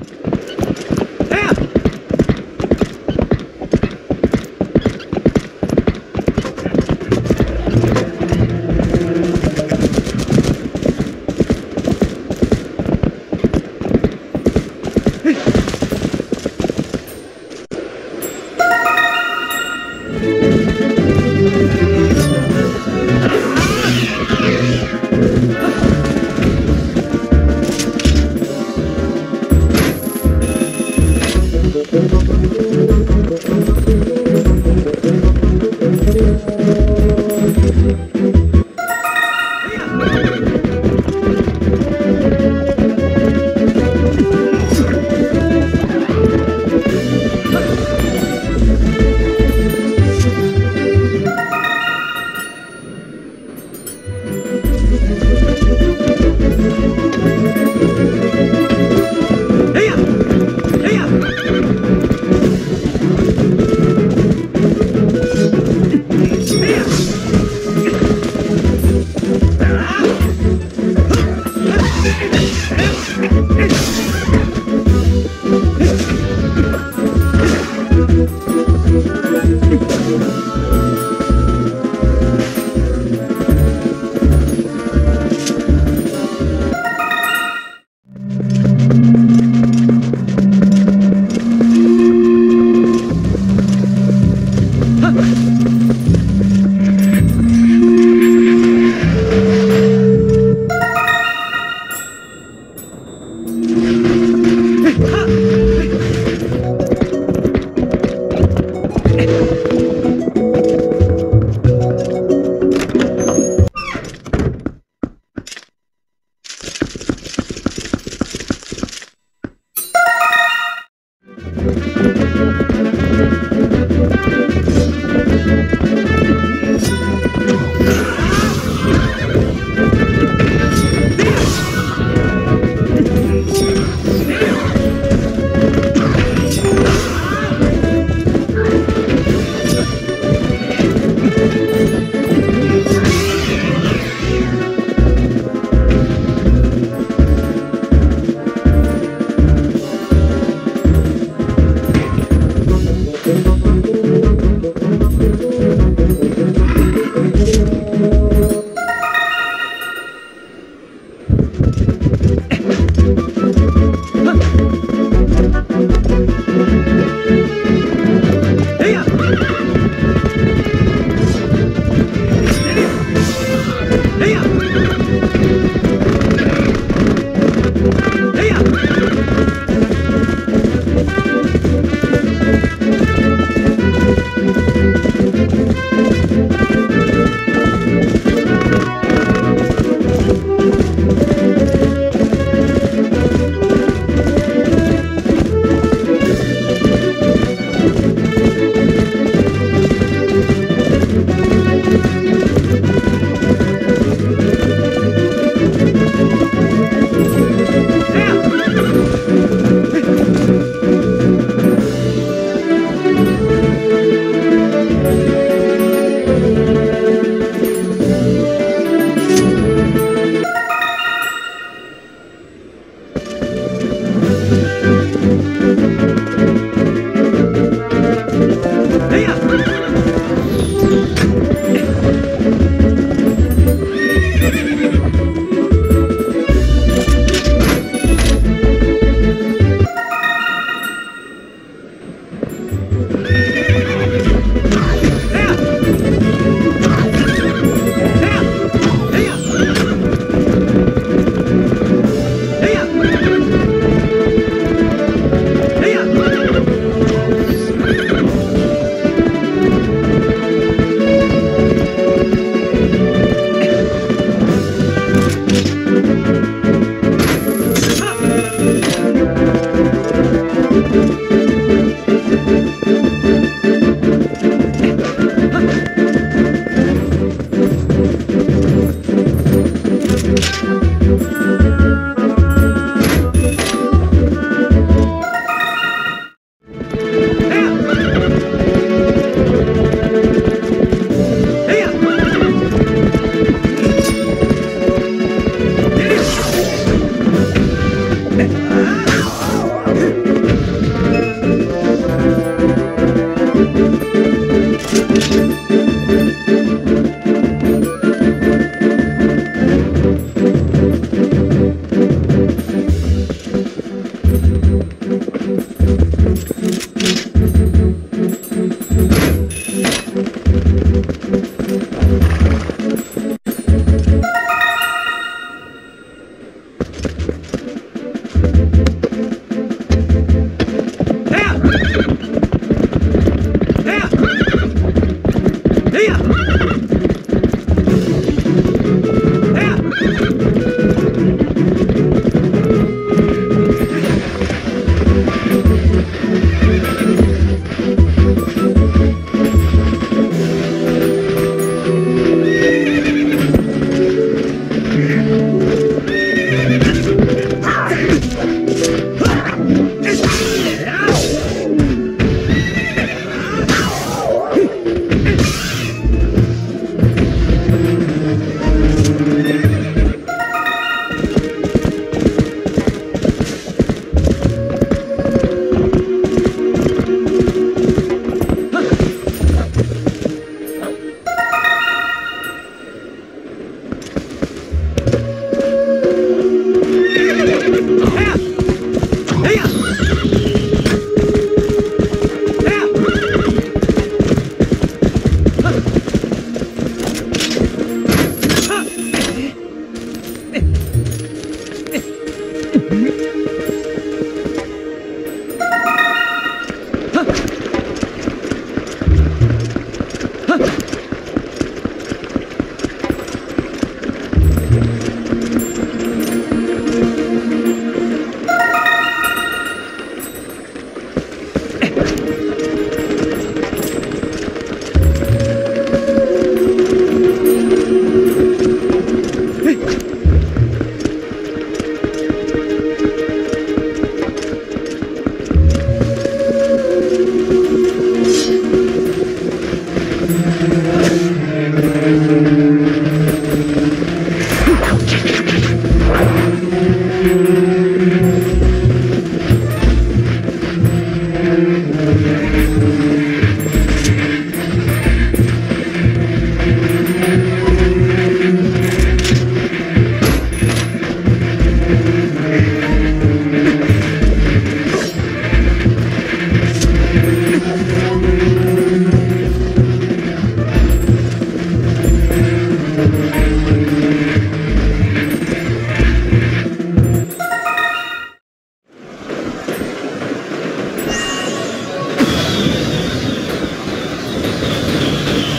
Hey!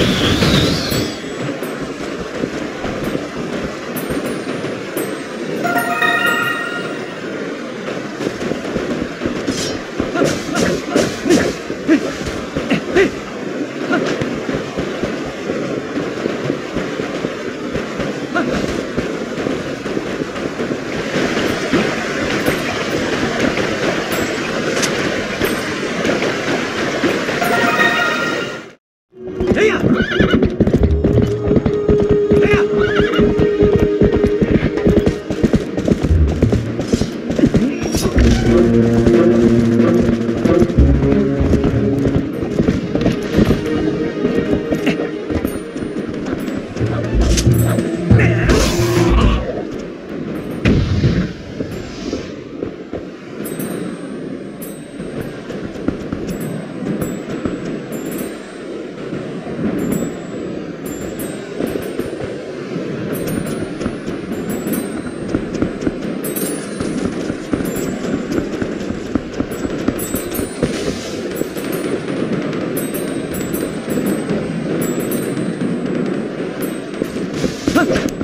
you Look!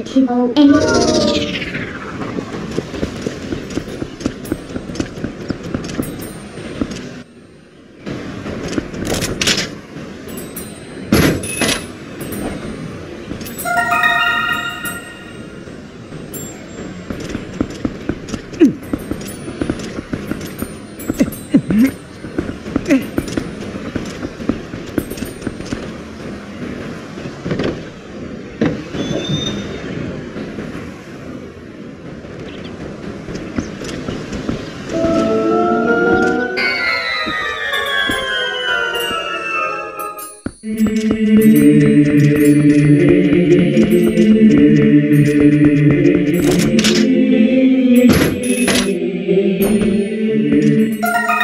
T O N. Thank you.